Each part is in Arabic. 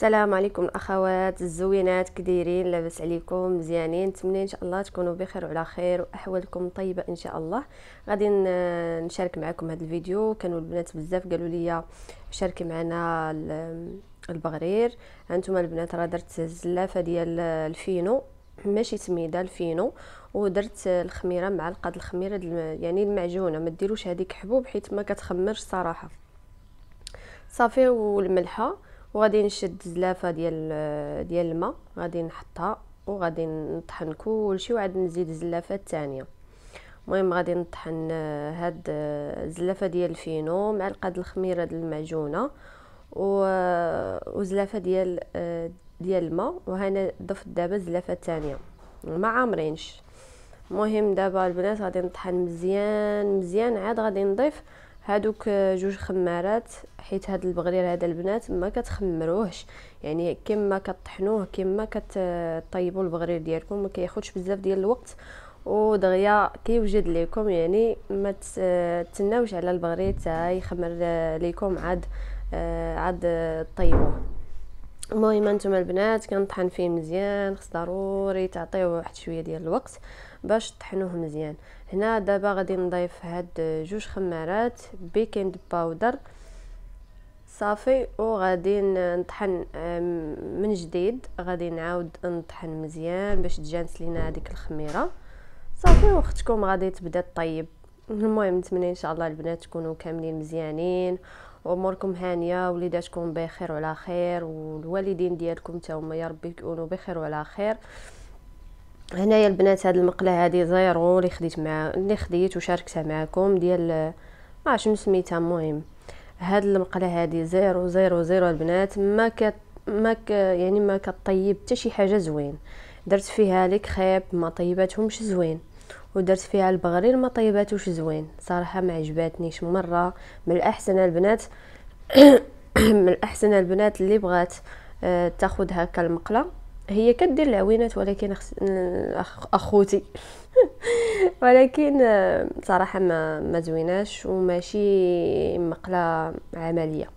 السلام عليكم الأخوات الزوينات كديرين لاباس عليكم مزيانين. نتمنى إن شاء الله تكونوا بخير وعلى خير وأحوالكم طيبة إن شاء الله. غادي نشارك معكم هذا الفيديو. كانوا البنات بزاف قالوا لي شاركي معنا البغرير. هانتوما البنات راه درت زلافه ديال الفينو. ماشي سميدة الفينو. ودرت الخميرة معلقه الخميرة يعني المعجونة. ما ديروش هذيك حبوب حيت ما كتخمرش صراحة. صافي والملحة. وغادي نشد زلافة ديال ديال الماء غادي نحطها وغادي نطحن كلشي وعاد نزيد الزلافه الثانية المهم غادي نطحن هاد الزلافه ديال الفينو مع القاد الخميرة ديال المعجونة وزلافة ديال ديال الماء. وهنا ضفت دابا الزلافه الثانية ما عامرينش. المهم دابا البنات غادي نطحن مزيان مزيان عاد غادي نضيف هادوك جوج خمارات حيت هاد البغرير هذا البنات ما كتخمروهش. يعني كما كطحنوه كما كطيبوا البغرير ديالكم ما كياخذش بزاف ديال الوقت. ودغيا كيوجد لكم يعني ما تسناوش على البغرير حتى يخمر لكم عاد عاد طيبوه. المهم أنتم البنات كنطحن فيه مزيان خص ضروري تعطيوه واحد شوية ديال الوقت. باش تطحنوه مزيان. هنا دابا غادي نضيف هاد جوج خمارات baking powder صافي وغادي نطحن من جديد. غادي نعاود نطحن مزيان باش تجانس لينا هذيك الخميرة. صافي واختكم غادي تبدا طيب. المهم نتمنى إن شاء الله البنات تكونوا كاملين مزيانين وأموركم هانية وليداتكم بخير وعلى خير والوالدين ديالكم حتى هما يا ربي يكونوا بخير وعلى خير. هنايا البنات هاد المقلة هادي zéro اللي خديت مع اللي خديت وشاركتها معكم ديال ما شنو سميتها المهم. هاد المقلة هادي zéro zéro zéro البنات ما كت ما ك يعني ما كطيب حتى شي حاجة زوين. درت فيها les crêpes ما طيباتهمش زوين. ودرت فيها البغرير ما طيباتوش زوين. صراحة ما عجباتنيش مرة. من الأحسن البنات من الأحسن البنات اللي بغات آه، تاخذ هكا المقلة. هي كدير العوينات ولكن أخوتي. ولكن آه، صراحة ما ما زويناش وماشي مقلة عملية.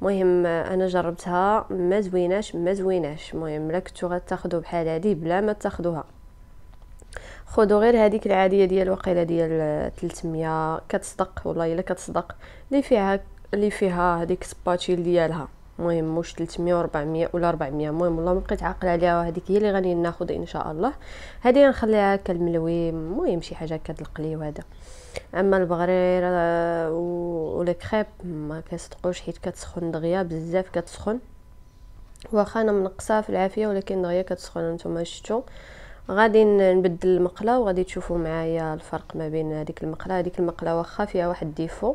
مهم آه، أنا جربتها ما زويناش ما زويناش. المهم لا كنتو غتاخذوا بحال هذه بلا ما تاخذوها خذوا غير هذيك العادية ديال وقيلة ديال 300 كتصدق والله إلا كتصدق اللي فيها اللي فيها هذيك سباتشيل ديالها. المهم مش 300 400 ولا 400 المهم والله ما بقيت عاقلة عليها وهذيك هي اللي غادي ناخذ إن شاء الله. هذه نخليها كالملوي المهم شي حاجة هكا القلي وهذا. أما البغرير ولا كريب ما كيصدقوش حيت كتسخن دغيا بزاف كتسخن. واخا أنا منقصاها في العافية ولكن دغيا كتسخن نتوما شفتوا غادي نبدل المقلة وغادي تشوفوا معايا الفرق ما بين هذيك المقلة هذيك المقلة واخا فيها واحد ديفو.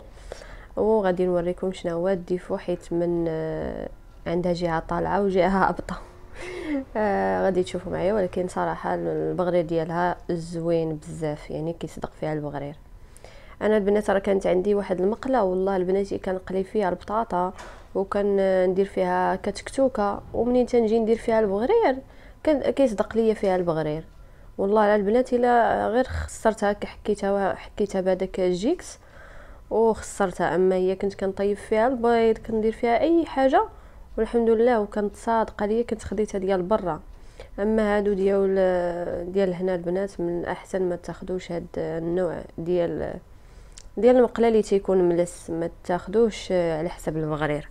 وغادي نوريكم شنو هو ال défaut حيت من آه، عندها جهة طالعة وجهة هابطة. آه غادي تشوفوا معايا ولكن صراحة البغرير ديالها زوين بزاف يعني كيصدق فيها البغرير. أنا البنات راه كانت عندي واحد المقلة والله البنات كنقلي فيها البطاطا وكان ندير فيها كتكتوكة ومنين تنجي ندير فيها البغرير؟ كان كيصدق ليا فيها البغرير. والله على البنات إلا غير خسرتها كحكيتها حكيتها بهذاك الجيكس. وخسرتها. أما هي كنت كنطيب فيها البيض كندير فيها أي حاجة والحمد لله وكانت صادقه ليا كنت خديتها ديال برا. أما هادو ديال ديال هنا البنات من أحسن ما تاخدوش هاد النوع ديال ديال المقلة اللي تيكون ملس. ما تاخدوش على حسب المغرير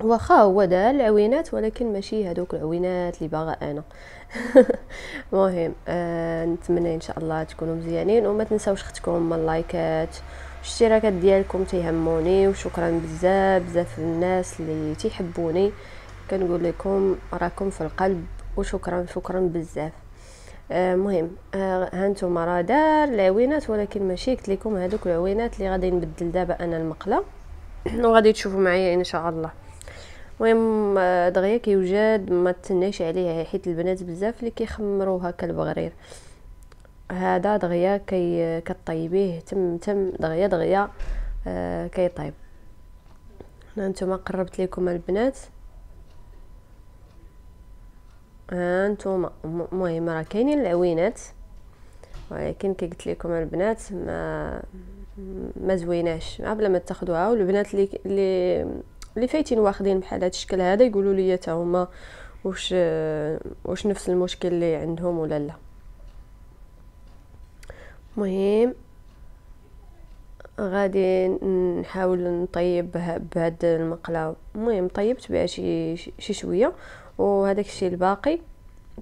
واخا هو دار العوينات ولكن ماشي هذوك العوينات اللي باغا أنا. مهم. آه نتمنى إن شاء الله تكونوا مزيانين وما تنساوش اختكم اللايكات الاشتراكات ديالكم تيهموني وشكرا بزاف بزاف الناس اللي تيحبوني. كنقول لكم راكم في القلب وشكرا شكرا بزاف. آه, آه هانتوما راه دار العوينات ولكن ماشي قلت لكم هذوك العوينات اللي غادي نبدل دابا أنا المقلة. وغادي تشوفوا معايا إن شاء الله. المهم آه، دغيا كيوجد ما تنيش عليه حيت البنات بزاف اللي كيخمروها كالبغرير. هذا دغيا كي كطيبيه تم تم دغيا دغيا آه كيطيب هنا نتوما قربت لكم البنات. ها نتوما المهم راه كاينين العوينات ولكن كي قلت لكم البنات ما ما زويناش. بلا ما تاخذوها والبنات اللي اللي اللي فايتين واخدين بحال هذا الشكل هذا يقولوا لي حتى هما واش واش نفس المشكل اللي عندهم ولا لا. مهم. غادي نحاول نطيب بهاد المقلة. المهم طيبت بها شي شي شوية وهذاك الشيء الباقي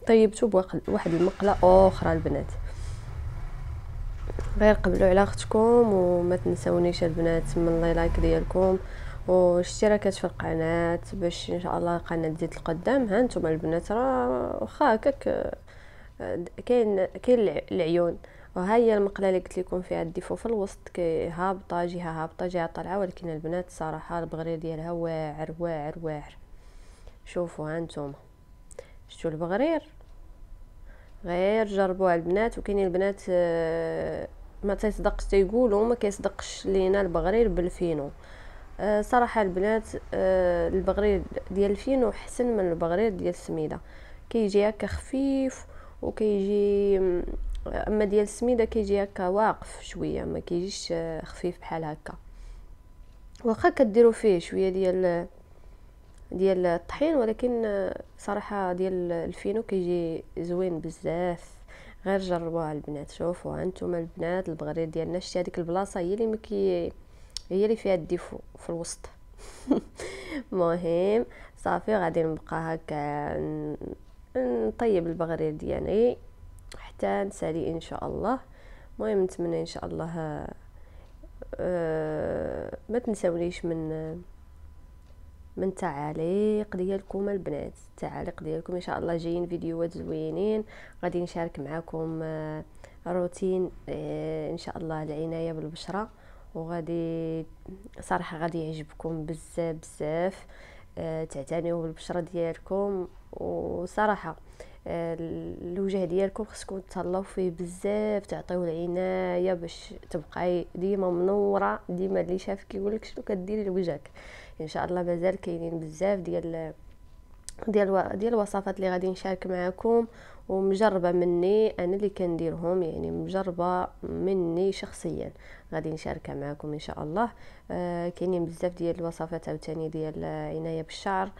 طيبته بواحد المقلة أخرى البنات غير قبلوا على أختكم وما تنسونيش البنات من لايك ديالكم. واشتراكات في القناة باش إن شاء الله القناة تزيد القدام ها نتوما البنات راه واخا هكاك كاين كاين العيون. وها هي المقلة اللي قلت لكم فيها. الديفو في الوسط كي هابطه جهه هابطه جهه طالعه ولكن البنات صراحة البغرير ديالها واعر واعر واعر. شوفوا ها نتوما شفتوا البغرير غير جربوها البنات وكاينين البنات آه، ما تيصدقش تيقولوا ما كيصدقش لينا البغرير بالفينو. أه صراحة البنات أه البغرير ديال الفينو أحسن من البغرير ديال السميدة. كيجي هكا خفيف وكيجي أما ديال السميدة كيجي هكا واقف شوية ما كيجيش آه، خفيف بحال هكا. واخا كديروا فيه شوية ديال ديال الطحين ولكن آه، صراحة ديال الفينو كيجي زوين بزاف. غير جربوها البنات. شوفوا أنتم البنات البغرير ديالنا شتي هذيك البلاصة هي اللي مكي هي اللي فيها الديفو في الوسط. مهم. صافي غادي نبقى هكا نطيب البغرير ديالي. حتى نسالي إن شاء الله. المهم نتمنى إن شاء الله أه ما تنساونيش من من التعاليق ديالكم البنات. التعاليق ديالكم إن شاء الله جايين فيديوهات زوينين. غادي نشارك معكم آه، روتين آه، إن شاء الله العناية بالبشرة. وغادي صراحة غادي يعجبكم بزاف بزاف آه، تعتنيوا بالبشرة ديالكم. وصراحة الوجه ديالكم خصكم تهلاو فيه بزاف تعطيوه العناية باش تبقاي ديما منورة ديما اللي شافك كيقول لك شنو كديري لوجهك. إن شاء الله مازال كاينين بزاف ديال ديال ديال الوصفات اللي غادي نشارك معكم ومجربة مني أنا اللي كنديرهم يعني مجربة مني شخصيا غادي نشاركها معكم إن شاء الله. آه كاينين بزاف ديال الوصفات عاوتاني ديال العنايه بالشعر.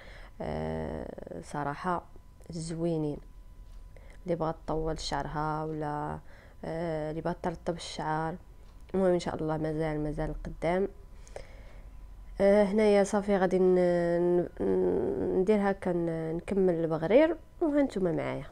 آه صراحة زوينين. اللي بغات تطول شعرها ولا آه اللي بغات ترطب الشعر. المهم إن شاء الله مازال مازال قدام. آه هنايا صافي غادي ندير هكا نكمل البغرير وهانتوما معايا.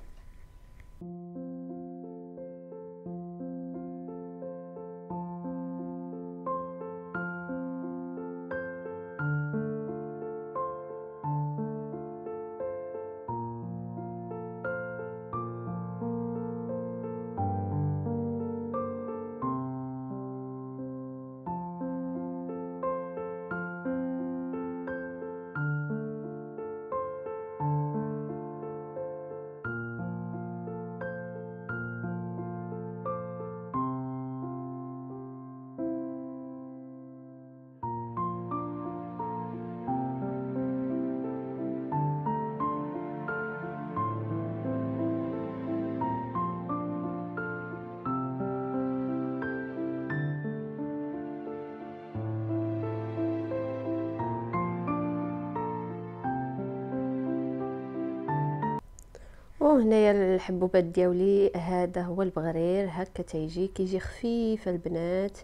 وهنايا الحبوبات ديالي هذا هو البغرير هكا تيجي كيجي خفيف البنات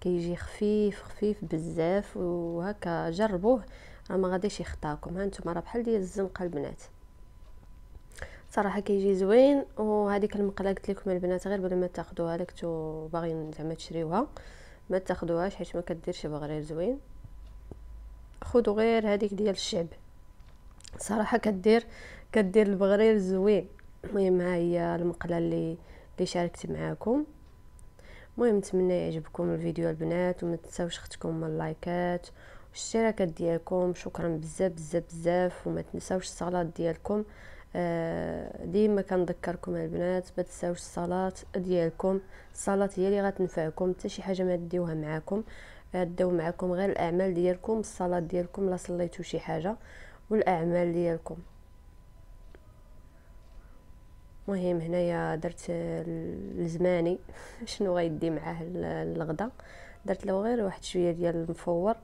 كيجي خفيف خفيف بزاف وهكا جربوه راه ما غاديش يخطاكم. ها نتوما راه بحال ديال الزنقة البنات. صراحة كيجي زوين وهذيك المقلة قلت لكم البنات غير بلا ما تاخذوها لك تو باغيين زعما تشريوها ما تاخذوهاش حيت ما كديرش بغرير زوين. خذوا غير هذيك ديال الشعب. صراحة كدير كدير البغرير زوين. المهم ها هي المقلة اللي اللي شاركت معاكم. المهم نتمنى يعجبكم الفيديو البنات وما تنساوش اختكم من اللايكات والاشتراكات ديالكم. شكرا بزاف بزاف بزاف. وما تنساوش الصلاة ديالكم. آه ديما كنذكركم البنات ما تنساوش الصلاة ديالكم. الصلاة هي اللي غتنفعكم. حتى شي حاجة ما ديوها معاكم. داو معاكم غير الأعمال ديالكم. الصلاة ديالكم لا صليتو شي حاجة والأعمال ديالكم. مهم هنايا درت الزماني. شنو غيدي معاه الغدا؟ درت له غير واحد شوية ديال المفور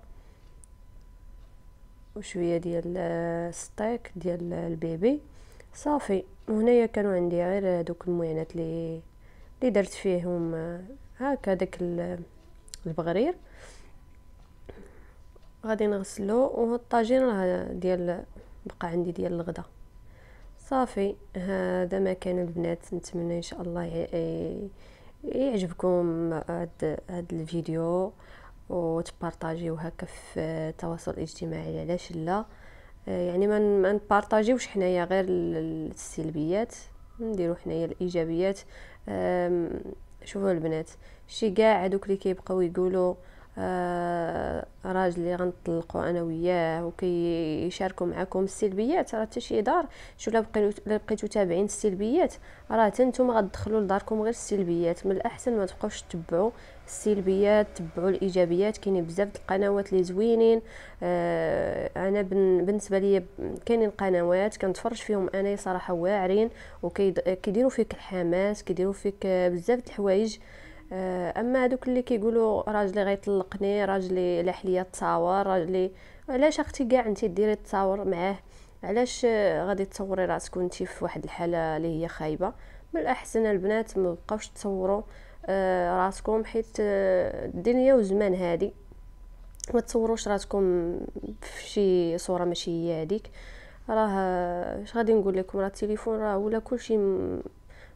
وشوية ديال ستيك ديال البيبي. صافي. وهنايا كانوا عندي غير دوك المعينات اللي اللي درت فيهم هكا داك البغرير. غادي نغسلو والطاجين راه ديال بقى عندي ديال الغدا. صافي هذا ما كان البنات نتمنى إن شاء الله يعجبكم هاد هاد الفيديو وتبارطاجيو هكا في التواصل الاجتماعي علاش لا؟ يعني ما نبارطاجيوش حنايا غير السلبيات نديرو حنايا الإيجابيات. شوفوا البنات شي كاع هذوك اللي كيبقاو يقولوا آه راجل اللي غنطلقوا أنا وياه وكيشاركوا معكم السلبيات. راه حتى شي دار شو لا بقيتو تابعين السلبيات راه حتى نتوما غتدخلوا لداركم غير السلبيات. من الأحسن ما تبقاوش تتبعوا السلبيات تبعوا الإيجابيات. كاينين بزاف القنوات اللي زوينين. آه أنا بالنسبة لي كاينين قنوات كنتفرج فيهم أنا صراحة واعرين وكيديروا فيك الحماس كيديروا فيك بزاف د الحوايج. آه، أما هذوك اللي كيقولوا راجلي غيطلقني راجلي لاح ليا التصاور راجلي علاش أختي كاع انت ديري التصاور معاه؟ علاش غادي تصوري راسك وانت في واحد الحالة اللي هي خايبة؟ من الأحسن البنات ما بقاوش تصوروا آه، راسكم حيت آه، الدنيا وزمان هادي. ما تصوروش راسكم في شي صورة ماشي هي هذيك راه اش غادي نقول لكم؟ راه التليفون راه ولا كلشي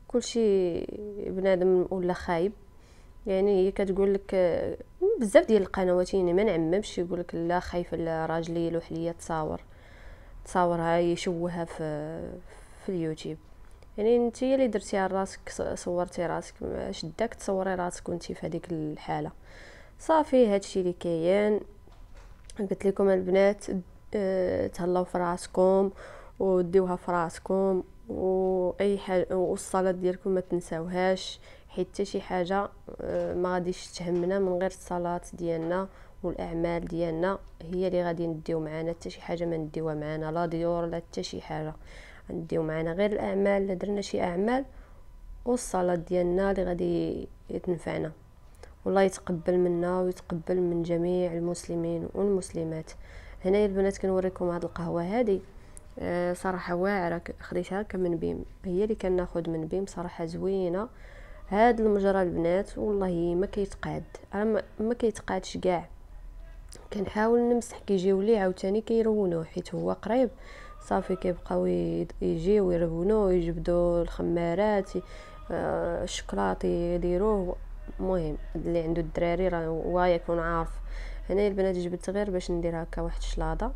كلشي بنادم ولا خايب. يعني هي كتقول لك بزاف ديال القنوات يعني ما نعممش يقول لك لا خايفه لا راجلي يلوح ليا تصاور. تصاورها يشوهها في في اليوتيوب. يعني انت اللي درتيها راسك صورتي راسك شداك تصوري راسك وانت في هذيك الحالة. صافي هادشي اللي كاين. قلت لكم البنات تهلاو في راسكم وديوها في راسكم واي حاجة والصلاة ديالكم ما تنساوهاش. حيت حتى شي حاجة آه، ما غاديش تهمنا من غير الصلاة ديالنا والأعمال ديالنا هي اللي غادي نديو معانا حتى شي حاجة ما نديوها معانا لا ديور لا حتى شي حاجة نديو معانا غير الأعمال لا درنا شي أعمال والصلاة ديالنا اللي غادي تنفعنا والله يتقبل منا ويتقبل من جميع المسلمين والمسلمات. هنايا البنات كنوريكم هاد القهوة هادي. آه صراحة واعرة خديتها كمن بيم هي اللي كناخذ من بيم صراحة زوينة. هاد المجرى البنات والله ما كيتقاد. ما كيتقادش كاع. كنحاول نمسح كيجيو لي عاوتاني كيرونوه حيت هو قريب. صافي كيبقاو يجيو ويرونوه ويجبدوا الخمارات آه، الشكلاط يديروه. المهم اللي عنده الدراري راه هو يكون عارف. هنا البنات جبت غير باش ندير هكا واحد الشلاضة.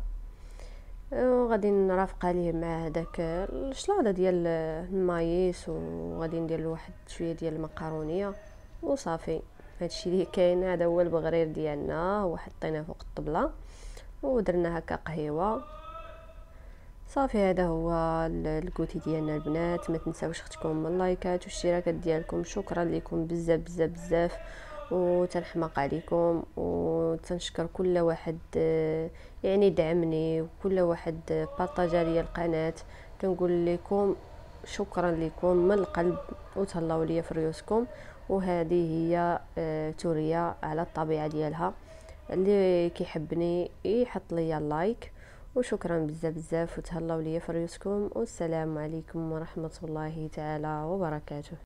وغادي نرافق عليه مع هذاك الشلاضة ديال المايس وغادي ندير واحد شوية ديال المقارونيه وصافي. هادشي اللي كاين هذا هو البغرير ديالنا. هو حطيناه فوق الطبلة ودرنا هكا قهيوة. صافي هذا هو الكوتي ديالنا البنات. ما تنساوش اختكم اللايكات والاشتراكات ديالكم. شكرا لكم بزاف بزاف بزاف. وتنحماق عليكم وتنشكر كل واحد يعني دعمني وكل واحد بارطاجا لي القناة. كنقول لكم شكرا لكم من القلب وتهلاو ليا في ريوسكم. وهذه هي آه، توريا على الطبيعة ديالها. اللي كيحبني يحط ليا اللايك. وشكرا بزاف بزاف وتهلاو ليا في ريوسكم. والسلام عليكم ورحمة الله تعالى وبركاته.